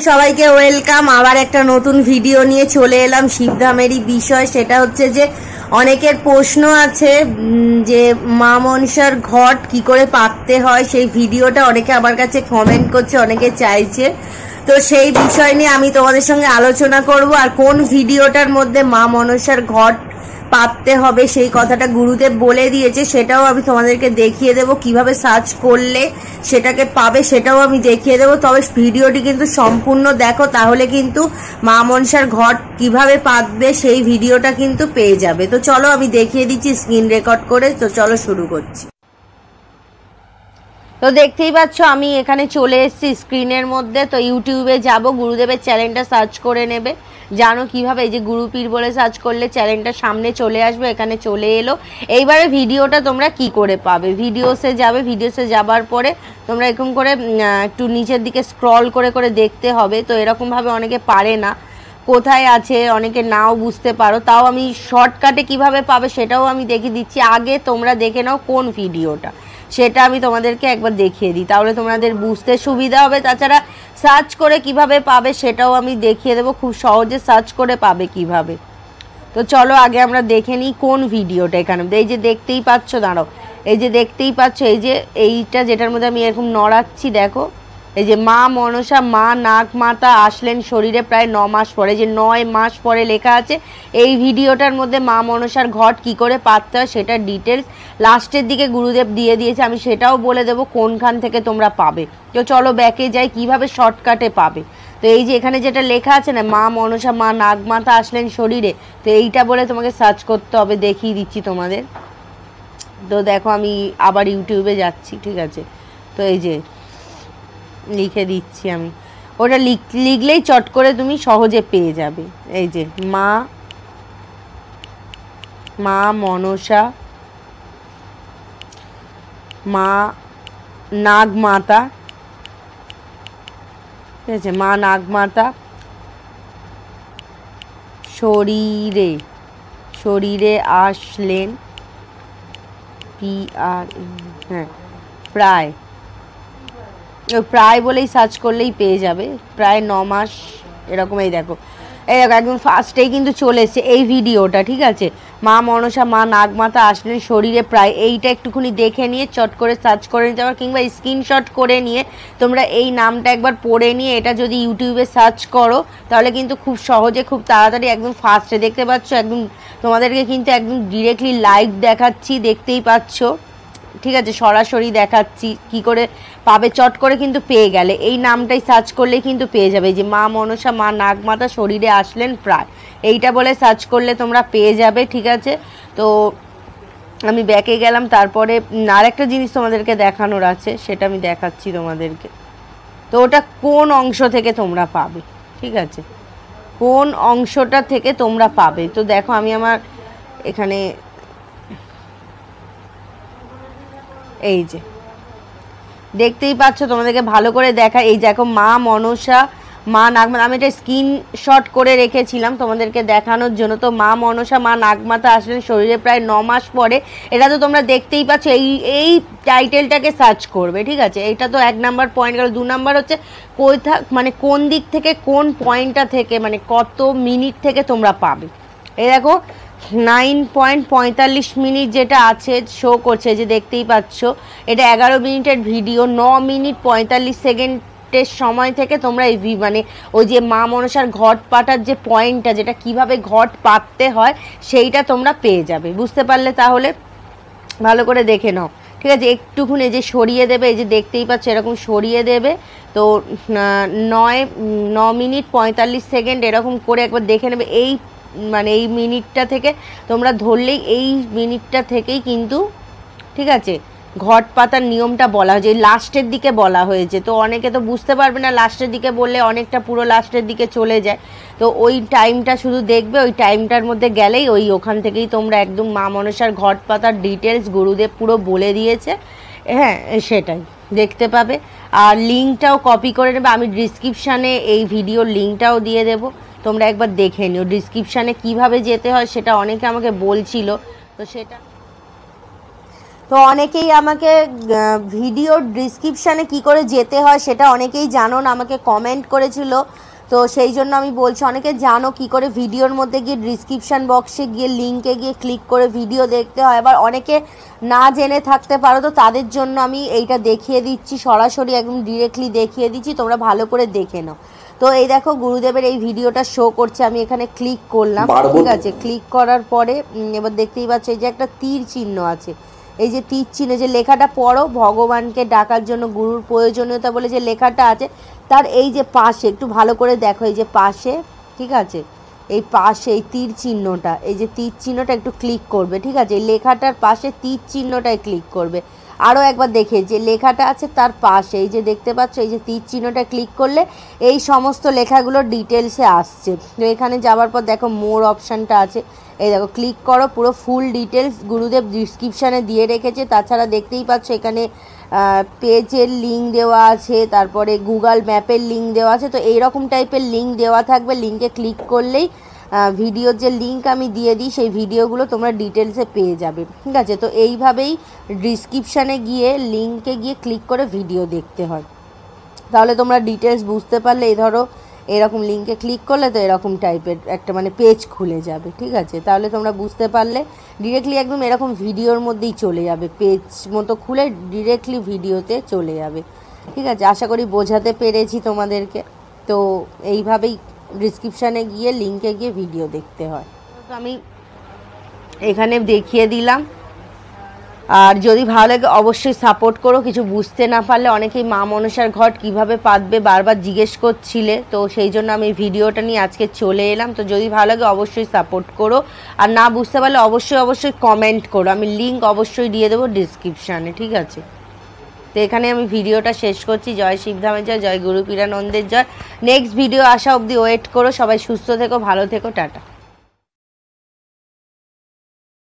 সবাইকে ওয়েলকাম। আবার একটা নতুন ভিডিও নিয়ে চলে এলাম শিবধামেরই বিষয়। সেটা হচ্ছে যে, অনেকের প্রশ্ন আছে যে মা মনসার ঘট কি করে পাততে হয়? সেই ভিডিওটা অনেকে আমার কাছে কমেন্ট করছে, অনেকে চাইছে। তো সেই বিষয় নিয়ে আমি তোমাদের সঙ্গে আলোচনা করব। আর কোন ভিডিওটার মধ্যে মা মনসার ঘট পাততে হবে সেই কথাটা গুরুদেব বলে দিয়েছে, সেটাও আমি তোমাদেরকে দেখিয়ে দেব কীভাবে সার্চ করলে সেটাকে পাবে, সেটাও আমি দেখিয়ে দেব। তবে ভিডিওটি কিন্তু সম্পূর্ণ দেখো, তাহলে কিন্তু মা মনসার ঘট কীভাবে পাতবে সেই ভিডিওটা কিন্তু পেয়ে যাবে। তো চলো আমি দেখিয়ে দিচ্ছি স্ক্রিন রেকর্ড করে, তো চলো শুরু করছি। তো দেখতেই পাচ্ছ, আমি এখানে চলে এসেছি স্ক্রিনের মধ্যে। তো ইউটিউবে যাব, গুরুদেবের চ্যানেলটা সার্চ করে নেবে। জানো কীভাবে, এই যে গুরুপীর বলে সার্চ করলে চ্যানেলটা সামনে চলে আসবে, এখানে চলে এলো। এইবারে ভিডিওটা তোমরা কি করে পাবে? ভিডিওসে যাবে ভিডিওসে যাবার পরে তোমরা এরকম করে একটু নিচের দিকে স্ক্রল করে করে দেখতে হবে। তো এরকমভাবে অনেকে পারে না। কোথায় আছে, অনেকে নাও বুঝতে পারো। তাও আমি শর্টকাটে কীভাবে পাবে সেটাও আমি দেখিয়ে দিচ্ছি। আগে তোমরা দেখে নাও কোন ভিডিওটা সেটা আমি তোমাদেরকে একবার দেখিয়ে দিই। তাহলে তোমাদের বুঝতে সুবিধা হবে। তাছাড়া সার্চ করে কীভাবে পাবে সেটাও আমি দেখিয়ে দেবো। খুব সহজে সার্চ করে পাবে কীভাবে। তো চলো আগে আমরা দেখে নিই কোন ভিডিওটা এখানে। এই যে দেখতেই পাচ্ছ দাঁড়ো এই যে দেখতেই পাচ্ছ, এই যে এইটা যেটার মধ্যে আমি এরকম নড়াচ্ছি, দেখো। এই যে মা মনসা, মা নাগ মাতা আসলেন শরীরে প্রায় ন মাস পরে। যে নয় মাস পরে লেখা আছে, এই ভিডিওটার মধ্যে মা মনসার ঘট কি করে পাততে হয় সেটা ডিটেলস লাস্টের দিকে গুরুদেব দিয়ে দিয়েছে। আমি সেটাও বলে দেবো, কোনখান থেকে তোমরা পাবে। তো চলো ব্যাকে যাই, কীভাবে শর্টকাটে পাবে। তো এই যে এখানে যেটা লেখা আছে না, মা মনসা, মা নাগমাতা আসলেন শরীরে, তো এইটা বলে তোমাকে সার্চ করতে হবে, দেখিয়ে দিচ্ছি তোমাদের। তো দেখো আমি আবার ইউটিউবে যাচ্ছি, ঠিক আছে? তো এই যে লিখে দিচ্ছি আমি। ওটা লিখ, লিখলেই চট করে তুমি সহজে পেয়ে যাবে। এই যে, মা মা মনসা, মা নাগমাতা, ঠিক আছে, মা নাগমাতা, শরীরে শরীরে আসলেন, পি আর হ্যাঁ প্রায়। প্রায় বলেই সার্চ করলেই পেয়ে যাবে। প্রায় ন মাস এরকম এই দেখো। এই দেখো, একদম ফার্স্টেই কিন্তু চলে এসছে এই ভিডিওটা, ঠিক আছে? মা মনসা, মা নাগমাতা আসলেন শরীরে প্রায় এইটা একটুখানি দেখে নিয়ে চট করে সার্চ করে নিতে পারো, কিংবা স্ক্রিনশট করে নিয়ে তোমরা এই নামটা একবার পড়ে নিয়ে এটা যদি ইউটিউবে সার্চ করো, তাহলে কিন্তু খুব সহজে, খুব তাড়াতাড়ি একদম ফার্স্টে দেখতে পাচ্ছ, একদম তোমাদেরকে কিন্তু একদম ডিরেক্টলি লাইভ দেখাচ্ছি, দেখতেই পাচ্ছ। ঠিক আছে, সরাসরি দেখাচ্ছি কি করে পাবে, চট করে কিন্তু পেয়ে গেলে। এই নামটাই সার্চ করলেই কিন্তু পেয়ে যাবে। যে মা মনসা, মা নাগমাতা শরীরে আসলেন প্রায়। এইটা বলে সার্চ করলে তোমরা পেয়ে যাবে, ঠিক আছে? তো আমি ব্যাকে গেলাম, তারপরে আরেকটা জিনিস তোমাদেরকে দেখানোর আছে, সেটা আমি দেখাচ্ছি তোমাদেরকে। তো ওটা কোন অংশ থেকে তোমরা পাবে, ঠিক আছে? কোন অংশটা থেকে তোমরা পাবে? তো দেখো, আমি আমার এখানে এই যে দেখতেই পাচ্ছ, তোমাদেরকে ভালো করে দেখা। এই দেখো মা মনসা, মা নাগমাতা। আমি এটা স্ক্রিনশট করে রেখেছিলাম তোমাদেরকে দেখানোর জন্য। তো মা মনসা, মা নাগমাতা আসলেন শরীরে প্রায় ন মাস পরে। এটা তো তোমরা দেখতেই পাচ্ছ, এই এই টাইটেলটাকে সার্চ করবে, ঠিক আছে? এটা তো এক নাম্বার পয়েন্ট গেল। দু নাম্বার হচ্ছে কোথা মানে কোন দিক থেকে কোন পয়েন্টটা থেকে মানে কত মিনিট থেকে তোমরা পাবে। এই দেখো নাইন পয়েন্ট পঁয়তাল্লিশ মিনিট যেটা আছে শো করছে, যে দেখতেই পাচ্ছ, এটা এগারো মিনিটের ভিডিও ন মিনিট পঁয়তাল্লিশ সেকেন্ডের সময় থেকে তোমরা এই মানে ওই যে মা মনসার ঘট পাটার যে পয়েন্টটা, যেটা কীভাবে ঘট পাততে হয়, সেইটা তোমরা পেয়ে যাবে। বুঝতে পারলে তাহলে? ভালো করে দেখে নাও। ঠিক আছে, একটুখানি এই যে সরিয়ে দেবে, এই যে দেখতেই পাচ্ছ, এরকম সরিয়ে দেবে। তো নয় ন মিনিট পঁয়তাল্লিশ সেকেন্ড এরকম করে একবার দেখে নেবে। এই মানে এই মিনিটটা থেকে তোমরা ধরলেই এই মিনিটটা থেকেই কিন্তু, ঠিক আছে, ঘট পাতার নিয়মটা বলা হয়েছে। লাস্টের দিকে বলা হয়েছে। তো অনেকে তো বুঝতে পারবে না, লাস্টের দিকে বললে অনেকটা পুরো লাস্টের দিকে চলে যায়। তো ওই টাইমটা শুধু দেখবে, ওই টাইমটার মধ্যে গেলেই ওই ওখান থেকেই তোমরা একদম মা মনসার ঘট পাতার ডিটেলস গুরুদেব পুরো বলে দিয়েছে। হ্যাঁ সেটাই, দেখতে পাবে। আর লিঙ্কটাও কপি করে নেবে। আমি ডিসক্রিপশানে এই ভিডিওর লিঙ্কটাও দিয়ে দেবো। তোমরা একবার দেখে নিও। ডিসক্রিপশানে কীভাবে যেতে হয় সেটা অনেকে আমাকে বলছিল। তো সেটা তো অনেকেই আমাকে ভিডিওর ডিসক্রিপশানে কি করে যেতে হয় সেটা অনেকেই জানো না, আমাকে কমেন্ট করেছিল। তো সেই জন্য আমি বলছি, অনেকে জানো কি করে ভিডিওর মধ্যে গিয়ে ডিসক্রিপশান বক্সে গিয়ে লিঙ্কে গিয়ে ক্লিক করে ভিডিও দেখতে হয়। আবার অনেকে না জেনে থাকতে পারো, তো তাদের জন্য আমি এইটা দেখিয়ে দিচ্ছি। সরাসরি একদম ডিরেক্টলি দেখিয়ে দিচ্ছি। তোমরা ভালো করে দেখে নাও। তো এই দেখো গুরুদেবের এই ভিডিওটা শো করছে আমি এখানে ক্লিক করলাম। ঠিক আছে ক্লিক করার পরে এবার দেখতেই পাচ্ছ এই যে একটা তীর চিহ্ন আছে। এই যে তীর চিহ্ন যে লেখাটা পড়ো ভগবানকে ডাকার জন্য গুরুর প্রয়োজনীয়তা বলে যে লেখাটা আছে তার এই যে পাশে একটু ভালো করে দেখো এই যে পাশে ঠিক আছে? এই পাশে এই তীর চিহ্নটা এই যে তীর চিহ্নটা একটু ক্লিক করবে ঠিক আছে? এই লেখাটার পাশে তীর চিহ্নটায় ক্লিক করবে। আরও একবার দেখে যে লেখাটা আছে তার পাশে, এই যে দেখতে পাচ্ছ, এই যে তীর চিহ্নটা ক্লিক করলে এই সমস্ত লেখাগুলো ডিটেলসে আসছে। তো এখানে যাওয়ার পর দেখো মোর অপশানটা আছে। এই দেখো ক্লিক করো, পুরো ফুল ডিটেলস গুরুদেব ডিসক্রিপশানে দিয়ে রেখেছে। তাছাড়া দেখতেই পাচ্ছ এখানে পেজের লিঙ্ক দেওয়া আছে, তারপরে গুগল ম্যাপের লিঙ্ক দেওয়া আছে। তো এইরকম টাইপের লিঙ্ক দেওয়া থাকবে। লিঙ্কে ক্লিক করলেই ভিডিওর যে লিঙ্ক আমি দিয়ে দিই, সেই ভিডিওগুলো তোমরা ডিটেলসে পেয়ে যাবে। ঠিক আছে? তো এইভাবেই ডিসক্রিপশানে গিয়ে লিঙ্কে গিয়ে ক্লিক করে ভিডিও দেখতে হয়। তাহলে তোমরা ডিটেলস বুঝতে পারলে, এই ধরো, এরকম লিঙ্কে ক্লিক করলে তো এরকম টাইপের একটা মানে পেজ খুলে যাবে। ঠিক আছে? তাহলে তোমরা বুঝতে পারলে ডিরেক্টলি একদম এরকম ভিডিওর মধ্যেই চলে যাবে। পেজ মতো খুলে ডিরেক্টলি ভিডিওতে চলে যাবে। ঠিক আছে? আশা করি বোঝাতে পেরেছি তোমাদেরকে। তো এইভাবেই ডিসক্রিপশানে গিয়ে লিঙ্কে গিয়ে ভিডিও দেখতে হয়। তো আমি এখানে দেখিয়ে দিলাম। আর যদি ভালো লাগে, অবশ্যই সাপোর্ট করো। কিছু বুঝতে না পারলে অনেকেই মা মনসার ঘট কীভাবে পাতবে বারবার জিজ্ঞেস করছিলে। তো সেই জন্য আমি ভিডিওটা নিয়ে আজকে চলে এলাম। তো যদি ভালো লাগে, অবশ্যই সাপোর্ট করো। আর না বুঝতে পারলে অবশ্যই অবশ্যই কমেন্ট করো। আমি লিঙ্ক অবশ্যই দিয়ে দেবো ডিসক্রিপশানে ঠিক আছে? তো এখানে আমি ভিডিওটা শেষ করছি। জয় শিবধামের জয় জয় গুরু পীরানন্দের জয়। নেক্সট ভিডিও আসা অবধি ওয়েট করো। সবাই সুস্থ থেকো, ভালো থেকো, টাটা।